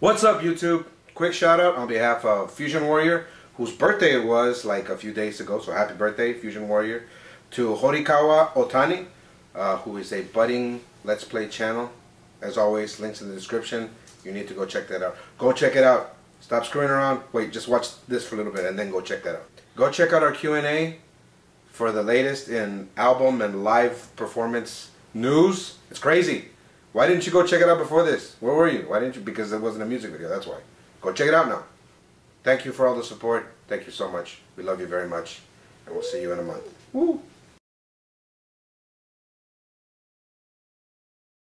What's up, YouTube? Quick shout out on behalf of Fusion Warrior, whose birthday it was like a few days ago. So happy birthday, Fusion Warrior. To Horikawa Otani, uh, who is a budding Let's Play channel. As always, links in the description. You need to go check that out. Go check it out. Stop screwing around. Wait, just watch this for a little bit and then go check that out. Go check out our Q&A for the latest in album and live performance news. It's crazy. Why didn't you go check it out before this? Where were you? Why didn't you? Because it wasn't a music video, that's why. Go check it out now. Thank you for all the support. Thank you so much. We love you very much. And we'll see you in a month. Woo!